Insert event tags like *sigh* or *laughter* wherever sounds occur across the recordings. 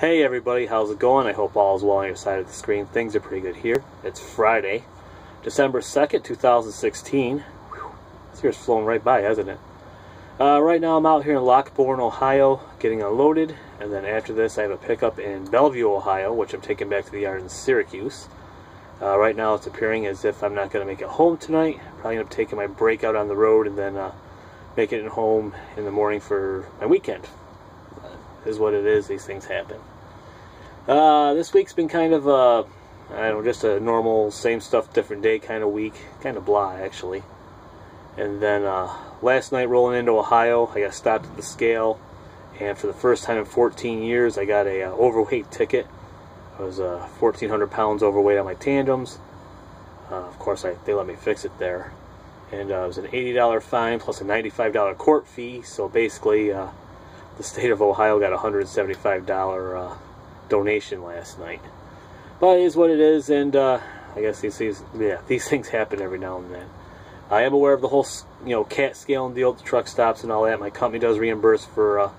Hey everybody, how's it going? I hope all is well on your side of the screen. Things are pretty good here. It's Friday, December 2nd, 2016. Whew, this year's flown right by, hasn't it? Uh, right now I'm out here in Lockbourne, Ohio, getting unloaded, and then after this I have a pickup in Bellevue, Ohio, which I'm taking back to the yard in Syracuse. Uh, right now it's appearing as if I'm not going to make it home tonight. Probably end up taking my break out on the road and then uh, making it home in the morning for my weekend. Uh, is what it is, these things happen. Uh, this week's been kind of a, I don't know, just a normal, same stuff, different day kind of week. Kind of blah, actually. And then uh, last night rolling into Ohio, I got stopped at the scale. And for the first time in 14 years, I got a uh, overweight ticket. I was uh, 1,400 pounds overweight on my tandems. Uh, of course, I, they let me fix it there. And uh, it was an $80 fine plus a $95 court fee. So basically, uh, the state of Ohio got a $175 donation last night. But it is what it is, and uh, I guess these, these, yeah, these *laughs* things happen every now and then. I am aware of the whole, you know, CAT scale and deal with the truck stops and all that. My company does reimburse for uh,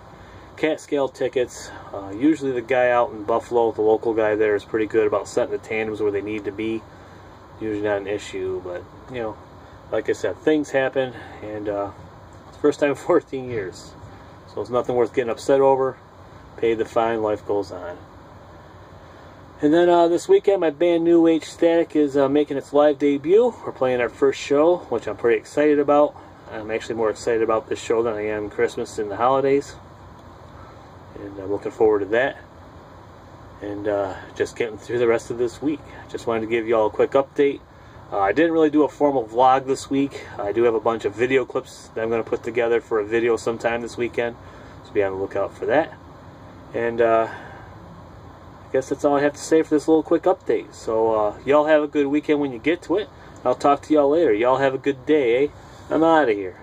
CAT scale tickets. Uh, usually the guy out in Buffalo, the local guy there, is pretty good about setting the tandems where they need to be. Usually not an issue, but, you know, like I said, things happen, and uh, it's the first time in *laughs* 14 years. So it's nothing worth getting upset over. Pay the fine, life goes on. And then uh, this weekend, my band New Age Static is uh, making its live debut. We're playing our first show, which I'm pretty excited about. I'm actually more excited about this show than I am Christmas and the holidays. And I'm looking forward to that. And uh, just getting through the rest of this week. Just wanted to give you all a quick update. Uh, I didn't really do a formal vlog this week. I do have a bunch of video clips that I'm going to put together for a video sometime this weekend. So be on the lookout for that. And uh, I guess that's all I have to say for this little quick update. So uh, y'all have a good weekend when you get to it. I'll talk to y'all later. Y'all have a good day, eh? I'm out of here.